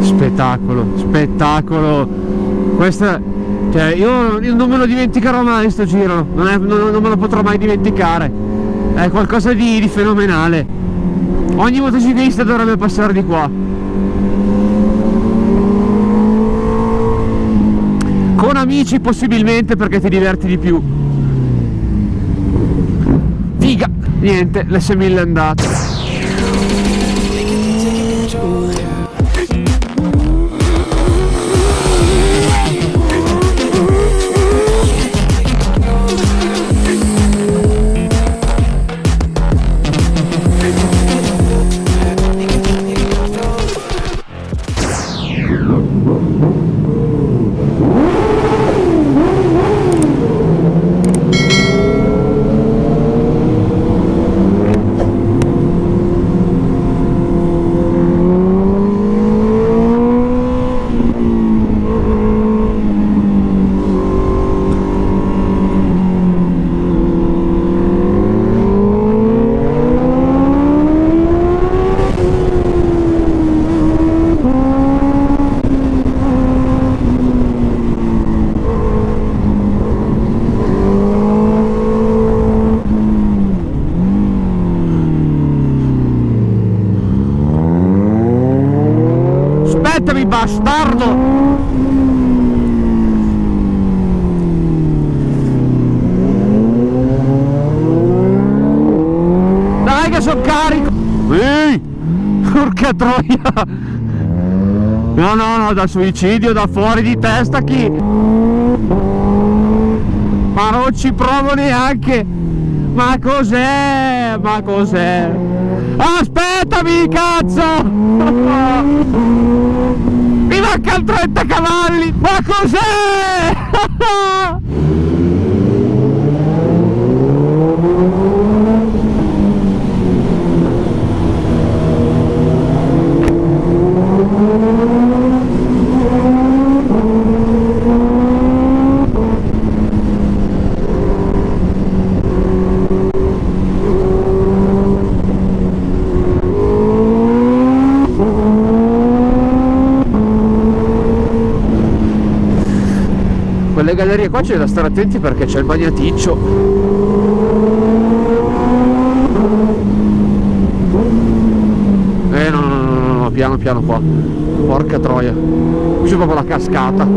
Spettacolo, spettacolo. Questa, cioè, io, io non me lo dimenticherò mai sto giro, non, è, non, non me lo potrò mai dimenticare. È qualcosa di, di fenomenale. Ogni motociclista dovrebbe passare di qua. Con amici possibilmente perché ti diverti di più. Figa! Niente, l'S1000 è andato. Aspettami bastardo! Dai che sono carico! Ehi! Porca troia! No, no, no, da suicidio, da fuori di testa chi? Ma non ci provo neanche! Ma cos'è? Ma cos'è? Aspettami, cazzo! Mi mancano 30 cavalli! Ma cos'è? gallerie qua c'è da stare attenti perché c'è il bagnaticcio. Eh no, no, no, no, no, piano piano qua. Porca troia. Qui c'è proprio la cascata.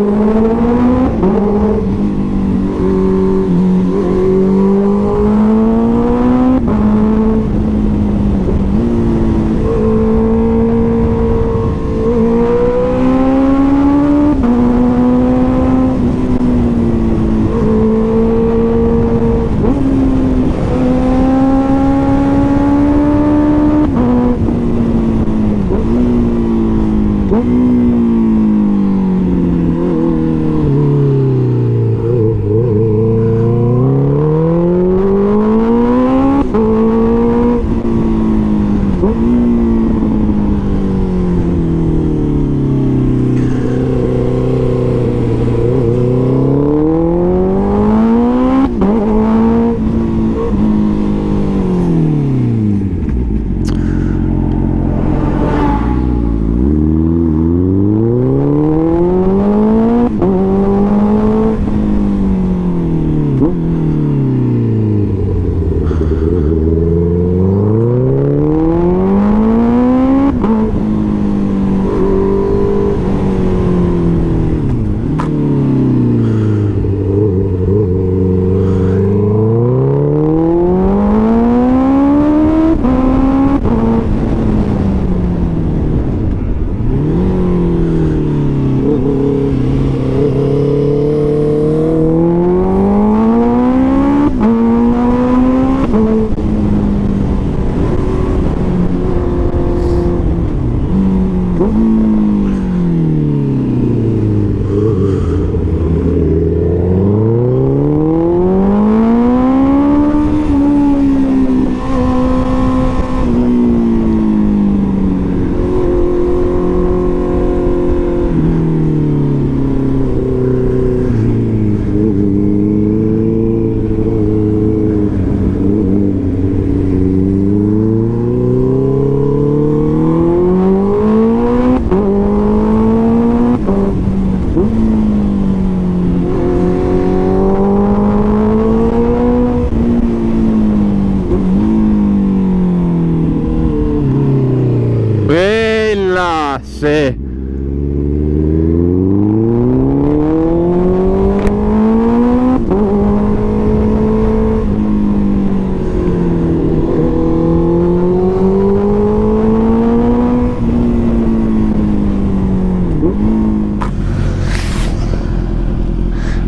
Sì.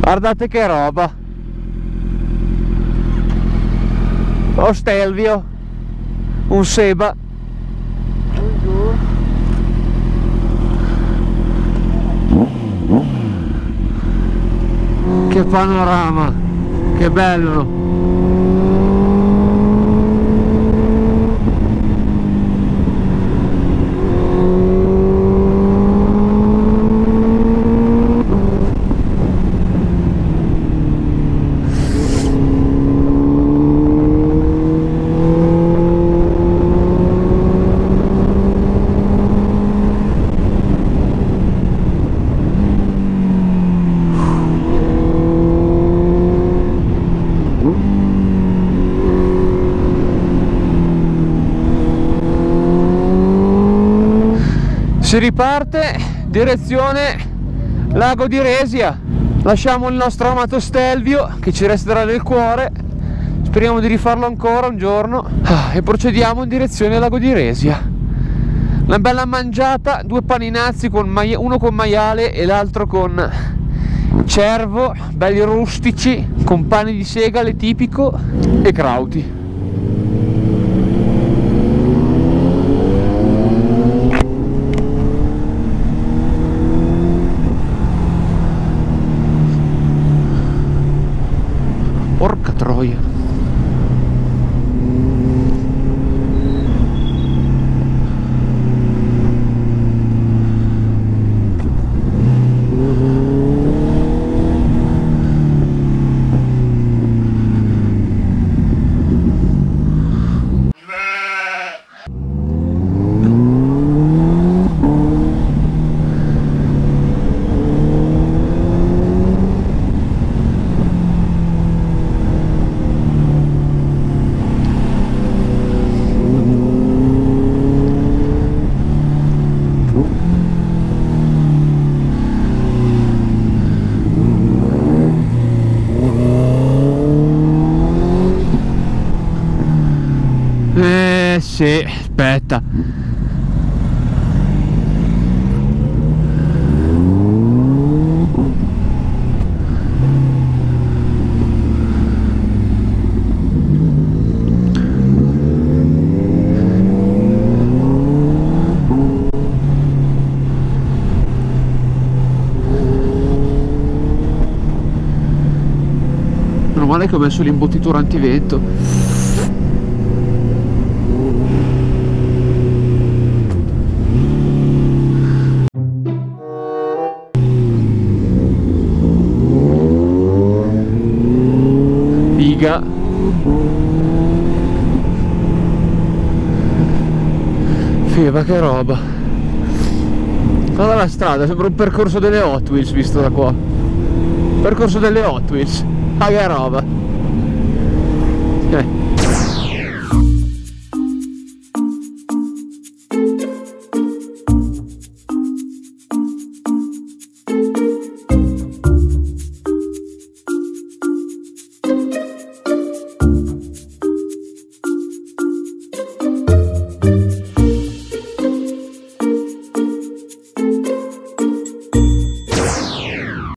Guardate che roba. Ostelvio. Un seba Che panorama Che bello si riparte direzione lago di Resia. Lasciamo il nostro amato Stelvio che ci resterà nel cuore. Speriamo di rifarlo ancora un giorno. Ah, e procediamo in direzione lago di Resia. Una bella mangiata due paninazzi con uno con maiale e l'altro con cervo belli rustici con pani di segale tipico e crauti sì, aspetta. Male che ho messo l'imbottitura antivento figa figa che roba. Guarda la strada sembra un percorso delle Hot Wheels visto da qua. Percorso delle Hot Wheels. Ah che roba